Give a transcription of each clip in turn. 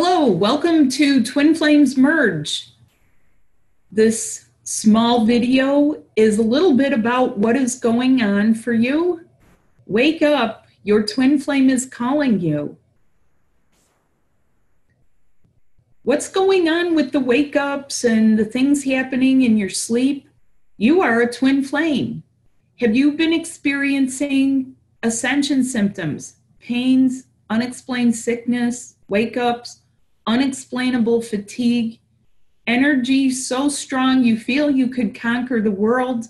Hello, welcome to Twin Flames Merge. This small video is a little bit about what is going on for you. Wake up, your twin flame is calling you. What's going on with the wake ups and the things happening in your sleep? You are a twin flame. Have you been experiencing ascension symptoms, pains, unexplained sickness, wake ups, unexplainable fatigue, energy so strong you feel you could conquer the world,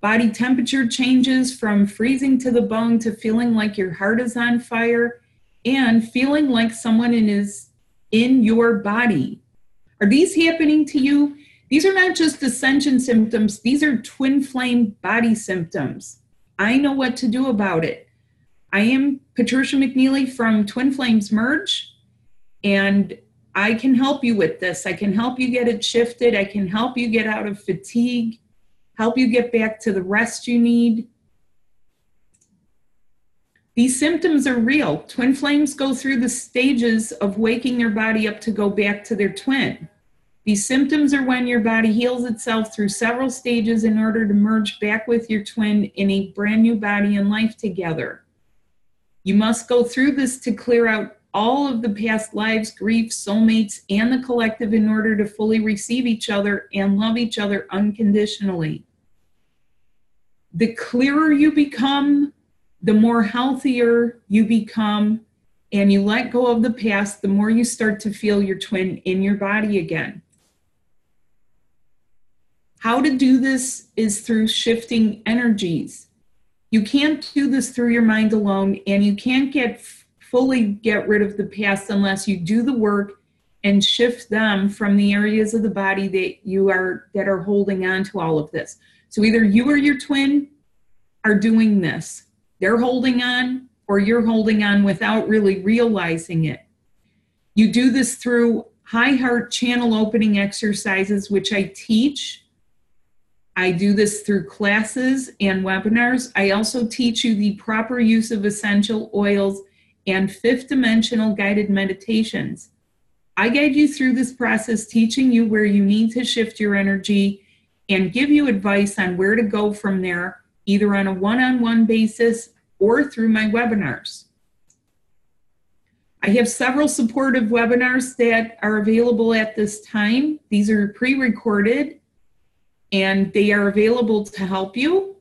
body temperature changes from freezing to the bone to feeling like your heart is on fire, and feeling like someone is in your body. Are these happening to you? These are not just ascension symptoms, these are twin flame body symptoms. I know what to do about it. I am Patricia McNeely from Twin Flames Merge, and I can help you with this. I can help you get it shifted. I can help you get out of fatigue, help you get back to the rest you need. These symptoms are real. Twin flames go through the stages of waking their body up to go back to their twin. These symptoms are when your body heals itself through several stages in order to merge back with your twin in a brand new body and life together. You must go through this to clear out all of the past lives, grief, soulmates, and the collective in order to fully receive each other and love each other unconditionally. The clearer you become, the more healthier you become, and you let go of the past, the more you start to feel your twin in your body again. How to do this is through shifting energies. You can't do this through your mind alone, and you can't get fully get rid of the past unless you do the work and shift them from the areas of the body that you are that are holding on to all of this. So either you or your twin are doing this. They're holding on or you're holding on without really realizing it. You do this through high heart channel opening exercises which I teach I do this through classes and webinars. I also teach you the proper use of essential oils and fifth dimensional guided meditations. I guide you through this process, teaching you where you need to shift your energy and give you advice on where to go from there, either on a one on one basis or through my webinars. I have several supportive webinars that are available at this time. These are pre recorded and they are available to help you.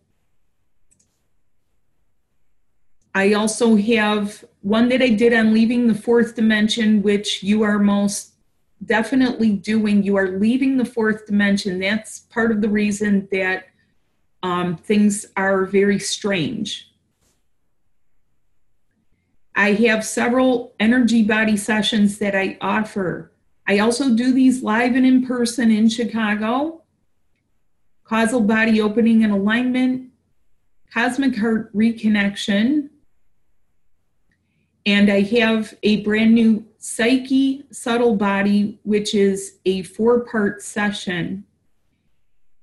I also have one that I did on leaving the fourth dimension, which you are most definitely doing. You are leaving the fourth dimension. That's part of the reason that um, things are very strange. I have several energy body sessions that I offer. I also do these live and in person in Chicago causal body opening and alignment, cosmic heart reconnection, and I have a brand new Psyche Subtle Body, which is a four part session.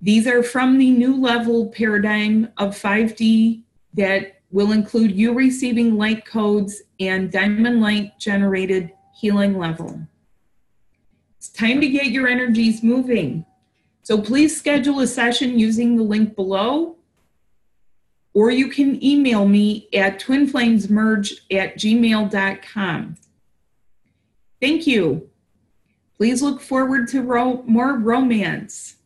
These are from the new level paradigm of 5D that will include you receiving light codes and diamond light generated healing level. It's time to get your energies moving. So please schedule a session using the link below, or you can email me at twinflamesmerge at gmail.com. Thank you. Please look forward to ro- more romance.